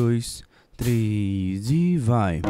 dois, três e vai.